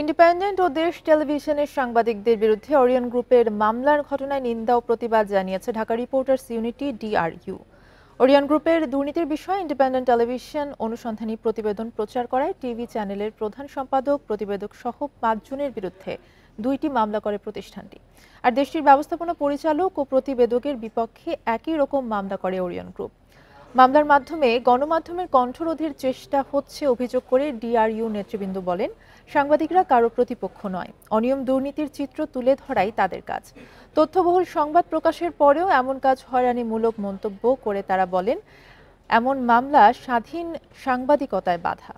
Independent ও দেশ টেলিভিশনের সাংবাদিকদের বিরুদ্ধে অরিয়ন গ্রুপের মামলার ঘটনায় নিন্দা ও প্রতিবাদ জানিয়েছে Dhaka reporters unity, DRU. Orion গ্রুপের দুর্নীতির বিষয়ে ইন্ডিপেন্ডেন্ট টেলিভিশন অনুসন্ধানী প্রতিবেদন প্রচার করায় টিভি চ্যানেলের প্রধান সম্পাদক, প্রতিবেদক সহ পাঁচজনের বিরুদ্ধে দুইটি মামলা করে প্রতিষ্ঠানটি। আর দেশটির ব্যবস্থাপনা পরিচালক ও প্রতিবেদকের বিপক্ষে একই রকম মামলা করে ওরিয়ন গ্রুপ। মামলার মাধ্যমে গণমাধ্যমের কণ্ঠরোধের চেষ্টা হচ্ছে অভিযোগ করে ডিআরইউ নেতৃবৃন্দ বলেন, সাংবাদিকরা কারও প্রতিপক্ষ নয়। অনিয়ম দুর্নীতির চিত্র তুলে ধরাই তাদের কাজ। তথ্যবহুল সংবাদ প্রকাশের পরেও এমন কাজ হয়রানিমূলক মন্তব্য করে তারা বলেন, এমন মামলা স্বাধীন সাংবাদিকতায় বাধা।